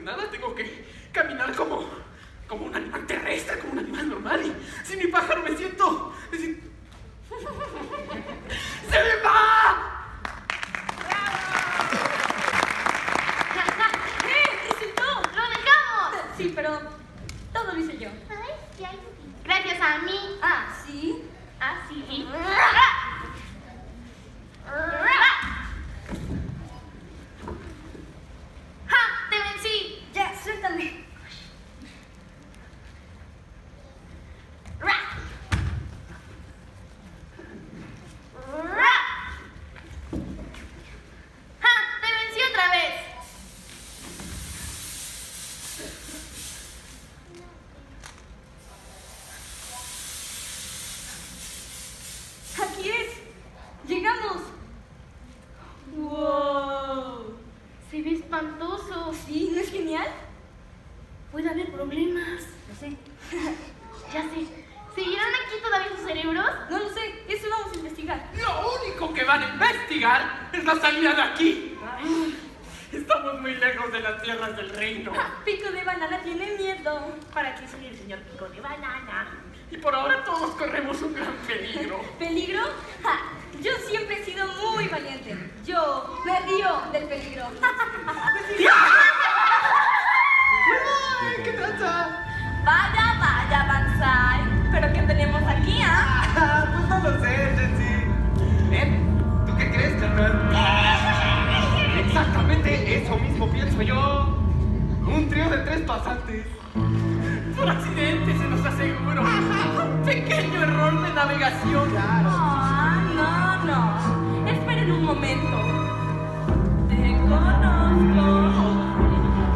nada, tengo que caminar como, como un animal terrestre, como un animal normal. Y sin mi pájaro me siento... Me siento... ¡Se me va! ¡Eh, sí, pero todo lo hice yo. Gracias a mí. Ah, sí. Ah, sí. Ya sé. ¿Seguirán aquí todavía sus cerebros? No lo sé. Eso vamos a investigar. Lo único que van a investigar es la salida de aquí. Estamos muy lejos de las tierras del reino. Ah, Pico de banana tiene miedo. ¿Para qué soy el señor Pico de Banana? Y por ahora todos corremos un gran peligro. ¿Peligro? Ja, yo siempre he sido muy valiente. Yo me río del peligro. eso mismo pienso yo. Un trío de tres pasantes. Por accidente, se nos aseguro. Un pequeño error de navegación. Claro. Ah, no, no. Esperen un momento. Te conozco.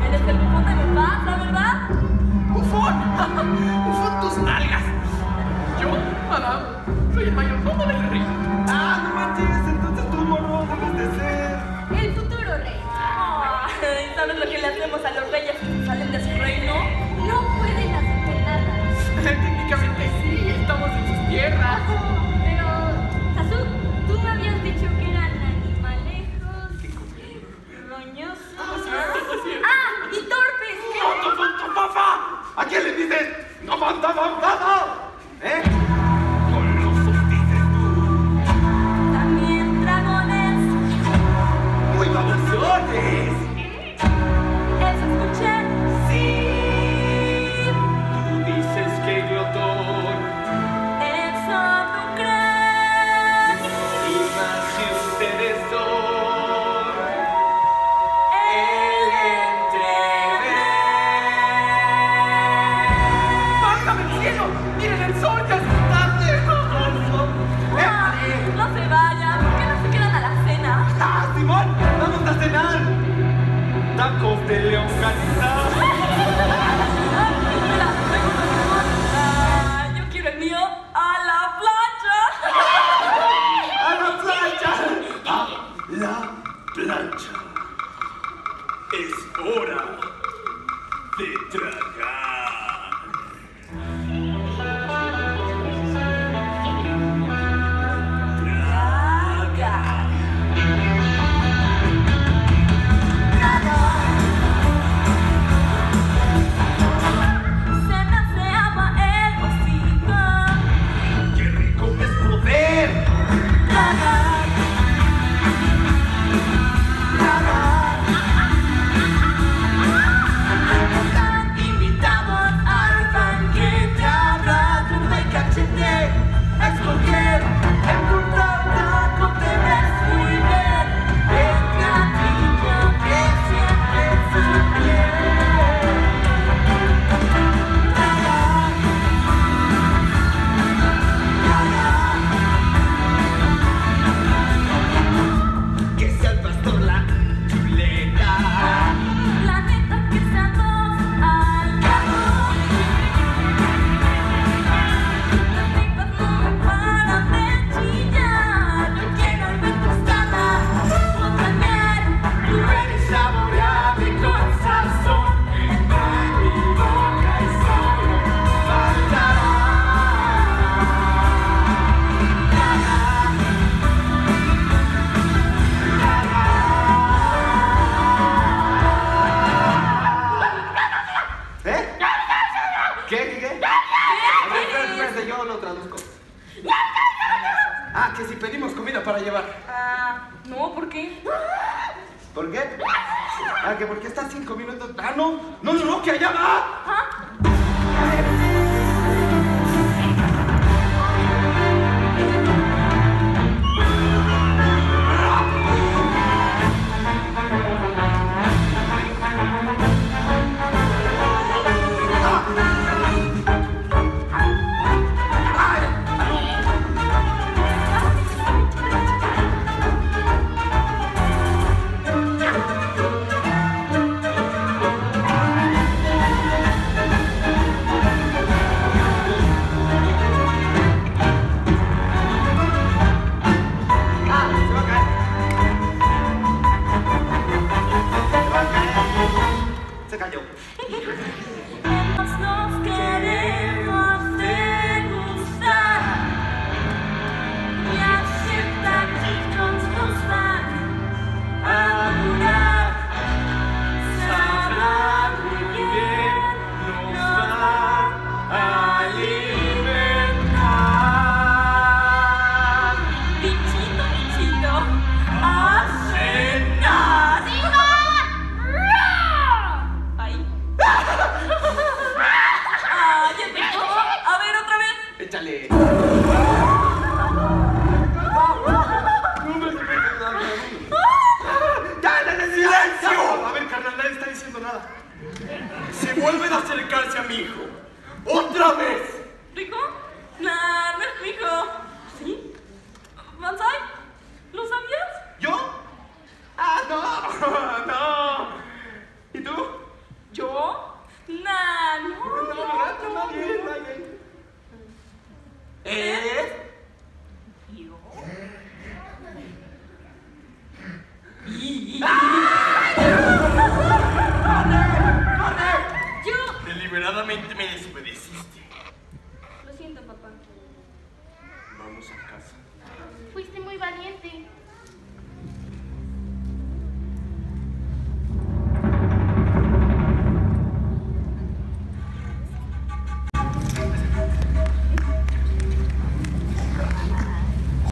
Eres el bufón de Mufasa, ¿verdad? ¡Bufón! ¡Bufón tus nalgas! Yo, madame, soy el mayordomo ¡Tacos de león! Ah, que si pedimos comida para llevar. Ah, no, ¿por qué? ¿Por qué? Ah, que porque está cinco minutos. Ah, no, no, no, que allá va. Ah, Deliberadamente me desobedeciste. Lo siento, papá. Vamos a casa. Fuiste muy valiente.